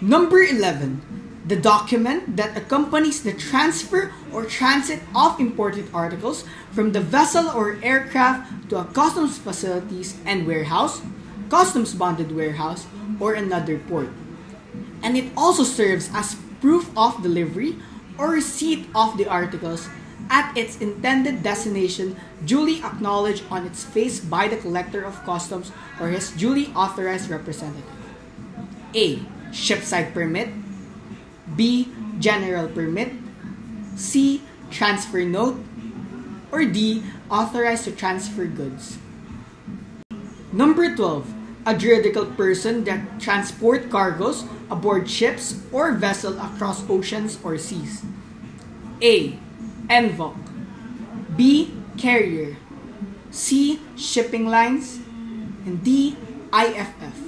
Number 11. The document that accompanies the transfer or transit of imported articles from the vessel or aircraft to a customs facilities and warehouse, customs bonded warehouse, or another port. And it also serves as proof of delivery or receipt of the articles at its intended destination duly acknowledged on its face by the collector of customs or his duly authorized representative. A. Shipside permit. B. General permit. C. Transfer note. Or D. Authorized to transfer goods. Number 12. A juridical person that transport cargoes aboard ships or vessel across oceans or seas. A. NVOCC. B. Carrier. C. Shipping lines. And D. IFF.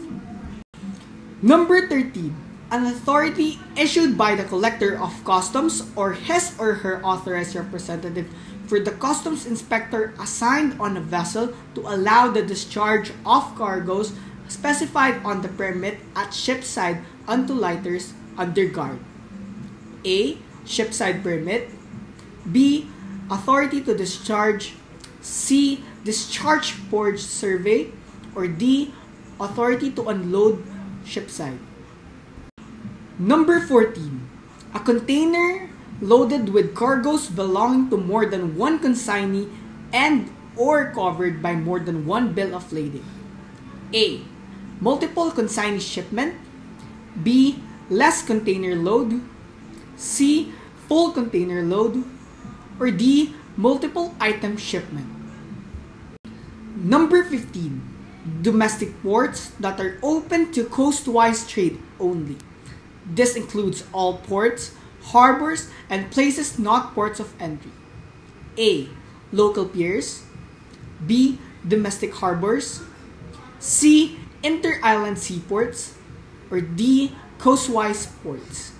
Number 13. An authority issued by the collector of customs or his or her authorized representative for the customs inspector assigned on a vessel to allow the discharge of cargoes specified on the permit at shipside unto lighters under guard. A. Shipside permit. B. Authority to discharge. C. Discharge port survey. Or D. Authority to unload shipside. Number 14. A container loaded with cargoes belonging to more than one consignee and or covered by more than one bill of lading. A. Multiple consignee shipment. B. Less container load. C. Full container load. Or D. Multiple item shipment. Number 15. Domestic ports that are open to coastwise trade only. This includes all ports, harbors, and places not ports of entry. A. Local piers. B. Domestic harbors. C. Inter-island seaports. Or D. Coastwise ports.